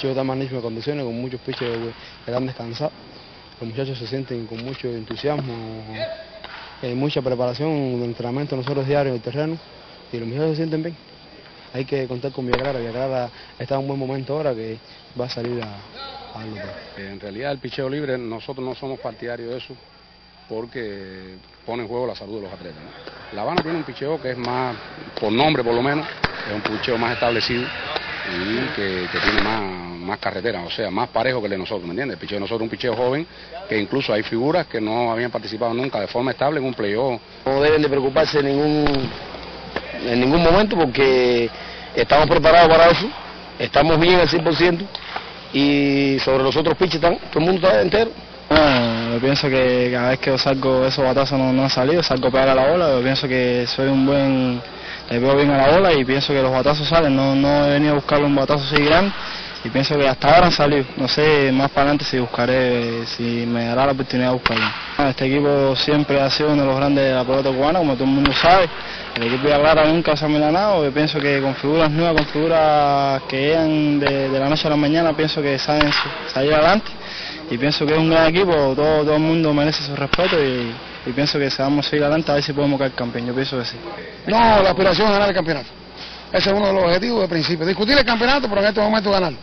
Yo está en magnífimas condiciones, con muchos piches que han descansado. Los muchachos se sienten con mucho entusiasmo, hay mucha preparación entrenamiento nosotros diarios en el terreno y los muchachos se sienten bien. Hay que contar con Villagrara, Villagrara está en un buen momento ahora que va a salir a, a En realidad el picheo libre nosotros no somos partidarios de eso porque pone en juego la salud de los atletas. La Habana tiene un picheo que es más, por nombre por lo menos, es un picheo más establecido y que, tiene más, más carretera, o sea, más parejo que el de nosotros, ¿me entiendes? El picheo de nosotros es un picheo joven, que incluso hay figuras que no habían participado nunca de forma estable en un playoff. No deben de preocuparse en ningún, en ningún momento porque estamos preparados para eso, estamos bien al 100% y sobre los otros pitches todo el mundo está entero. Ah, yo pienso que cada vez que yo salgo esos batazos no, no han salido, salgo pegar a la bola, yo pienso que soy un buen le veo bien a la bola y pienso que los batazos salen, no, no he venido a buscar un batazo así grande y pienso que hasta ahora han salido, no sé más para adelante si buscaré, si me dará la oportunidad de buscarlo. Este equipo siempre ha sido uno de los grandes de la pelota cubana, como todo el mundo sabe, el equipo de Aguara nunca se ha milanado, yo pienso que con figuras nuevas, con figuras que llegan de, la noche a la mañana, pienso que saben salir adelante y pienso que es un gran equipo, todo, todo el mundo merece su respeto y pienso que se vamos a seguir adelante a ver si podemos caer campeón, yo pienso que sí. No, la aspiración es ganar el campeonato. Ese es uno de los objetivos de principio. Discutir el campeonato, pero en este momento ganarlo.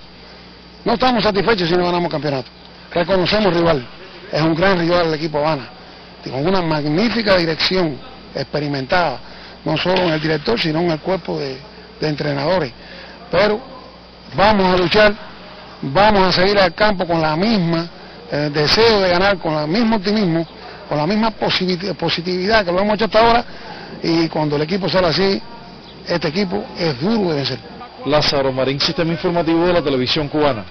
No estamos satisfechos si no ganamos campeonato. Reconocemos rival. Es un gran rival el equipo Habana. Con una magnífica dirección experimentada, no solo en el director, sino en el cuerpo de, entrenadores. Pero vamos a luchar, vamos a seguir al campo con la misma eh, deseo de ganar, con el mismo optimismo con la misma positividad que lo hemos hecho hasta ahora y cuando el equipo sale así, este equipo es duro de vencer. Lázaro Marín, Sistema Informativo de la Televisión Cubana.